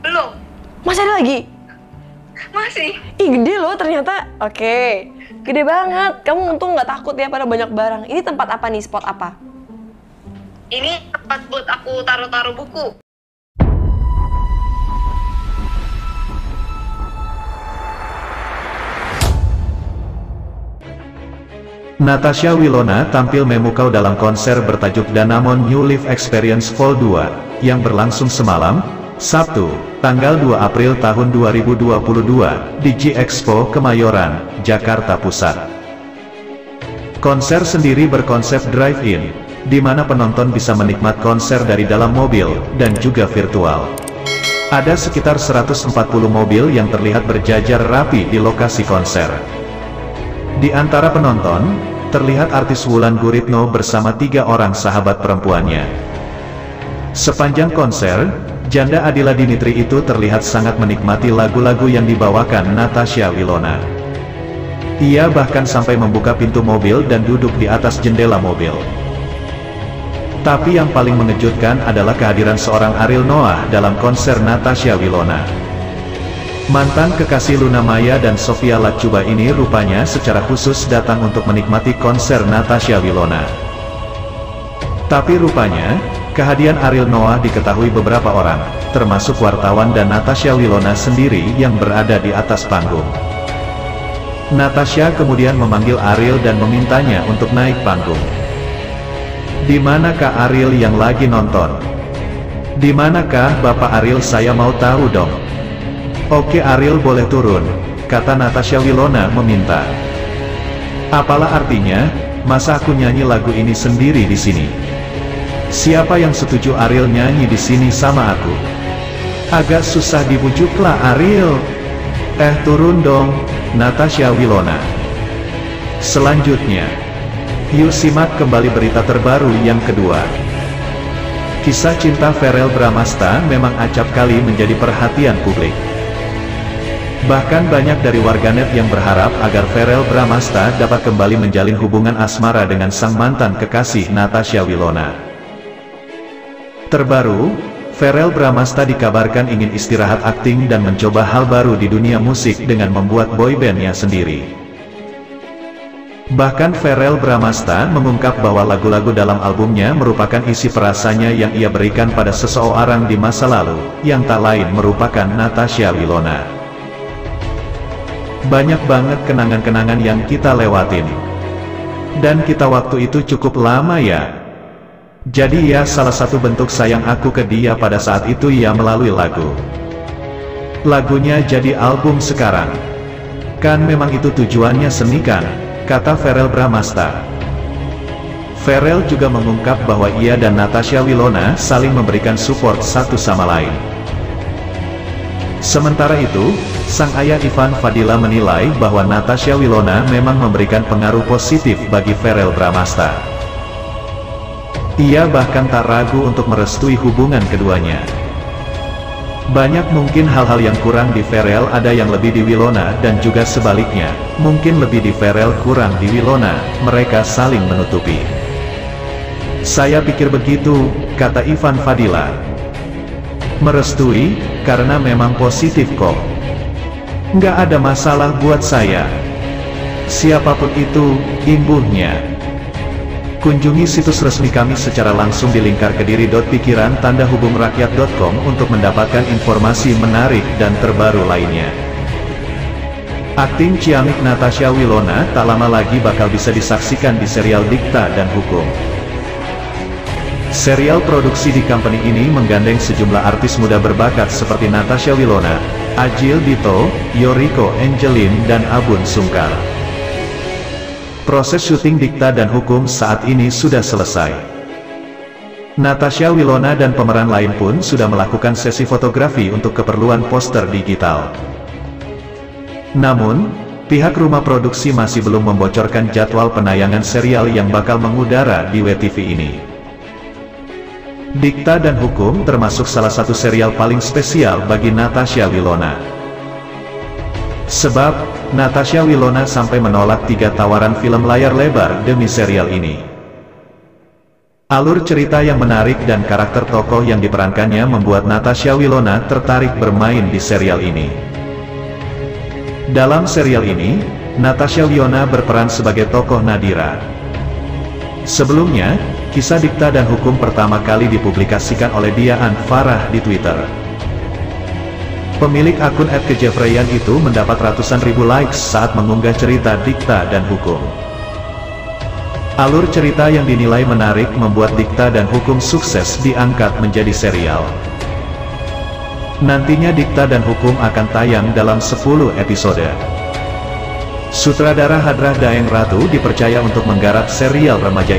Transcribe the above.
Belum. Masih ada lagi? Masih. Ih gede loh ternyata. Oke. Gede banget. Kamu untung nggak takut ya pada banyak barang. Ini tempat apa nih? Spot apa? Ini tempat buat aku taruh-taruh buku. Natasha Wilona tampil memukau dalam konser bertajuk Danamon New Life Experience Vol 2, yang berlangsung semalam, Sabtu, tanggal 2 April tahun 2022, di G Expo Kemayoran, Jakarta Pusat. Konser sendiri berkonsep drive-in, di mana penonton bisa menikmat konser dari dalam mobil, dan juga virtual. Ada sekitar 140 mobil yang terlihat berjajar rapi di lokasi konser. Di antara penonton, terlihat artis Wulan Guritno bersama tiga orang sahabat perempuannya. Sepanjang konser, janda Adila Dimitri itu terlihat sangat menikmati lagu-lagu yang dibawakan Natasha Wilona. Ia bahkan sampai membuka pintu mobil dan duduk di atas jendela mobil. Tapi yang paling mengejutkan adalah kehadiran seorang Ariel Noah dalam konser Natasha Wilona. Mantan kekasih Luna Maya dan Sofia Latjuba ini rupanya secara khusus datang untuk menikmati konser Natasha Wilona. Tapi rupanya, kehadiran Ariel Noah diketahui beberapa orang, termasuk wartawan dan Natasha Wilona sendiri yang berada di atas panggung. Natasha kemudian memanggil Ariel dan memintanya untuk naik panggung. Di manakah Ariel yang lagi nonton? Di manakah Bapak Ariel saya mau tahu dong? Oke Ariel boleh turun, kata Natasha Wilona meminta. Apalah artinya, masa aku nyanyi lagu ini sendiri di sini? Siapa yang setuju Ariel nyanyi di sini sama aku? Agak susah dibujuklah Ariel. Eh turun dong, Natasha Wilona. Selanjutnya, yuk simak kembali berita terbaru yang kedua. Kisah cinta Verel Bramasta memang acap kali menjadi perhatian publik. Bahkan banyak dari warganet yang berharap agar Verel Bramasta dapat kembali menjalin hubungan asmara dengan sang mantan kekasih Natasha Wilona. Terbaru, Verel Bramasta dikabarkan ingin istirahat akting dan mencoba hal baru di dunia musik dengan membuat boybandnya sendiri. Bahkan Verel Bramasta mengungkap bahwa lagu-lagu dalam albumnya merupakan isi perasanya yang ia berikan pada seseorang di masa lalu, yang tak lain merupakan Natasha Wilona. Banyak banget kenangan-kenangan yang kita lewatin. Dan kita waktu itu cukup lama ya. Jadi ya salah satu bentuk sayang aku ke dia pada saat itu ya melalui lagu. Lagunya jadi album sekarang. Kan memang itu tujuannya seni kan, kata Verel Bramasta. Verel juga mengungkap bahwa ia dan Natasha Wilona saling memberikan support satu sama lain. Sementara itu, sang ayah Ivan Fadila menilai bahwa Natasha Wilona memang memberikan pengaruh positif bagi Verel Bramasta. Ia bahkan tak ragu untuk merestui hubungan keduanya. Banyak mungkin hal-hal yang kurang di Verel ada yang lebih di Wilona dan juga sebaliknya, mungkin lebih di Verel kurang di Wilona, mereka saling menutupi. Saya pikir begitu, kata Ivan Fadila. Merestui, karena memang positif kok. Nggak ada masalah buat saya. Siapa pun itu, imbuhnya. Kunjungi situs resmi kami secara langsung di lingkarkediri.pikiran tanda hubung rakyat.com untuk mendapatkan informasi menarik dan terbaru lainnya. Akting ciamik Natasha Wilona tak lama lagi bakal bisa disaksikan di serial Dikta dan Hukum. Serial produksi di company ini menggandeng sejumlah artis muda berbakat seperti Natasha Wilona, Ajil Dito, Yoriko Angelin dan Abun Sungkar. Proses syuting Dikta dan Hukum saat ini sudah selesai. Natasha Wilona dan pemeran lain pun sudah melakukan sesi fotografi untuk keperluan poster digital. Namun, pihak rumah produksi masih belum membocorkan jadwal penayangan serial yang bakal mengudara di WTV ini. Dikta dan Hukum termasuk salah satu serial paling spesial bagi Natasha Wilona. Sebab, Natasha Wilona sampai menolak tiga tawaran film layar lebar demi serial ini. Alur cerita yang menarik dan karakter tokoh yang diperankannya membuat Natasha Wilona tertarik bermain di serial ini. Dalam serial ini, Natasha Wilona berperan sebagai tokoh Nadira. Sebelumnya, kisah dikta dan hukum pertama kali dipublikasikan oleh Diaan Farah di Twitter. Pemilik akun @kejeffreyan itu mendapat ratusan ribu likes saat mengunggah cerita dikta dan hukum. Alur cerita yang dinilai menarik membuat Dikta dan Hukum sukses diangkat menjadi serial. Nantinya Dikta dan Hukum akan tayang dalam 10 episode. Sutradara Hadrah Daeng Ratu dipercaya untuk menggarap serial remaja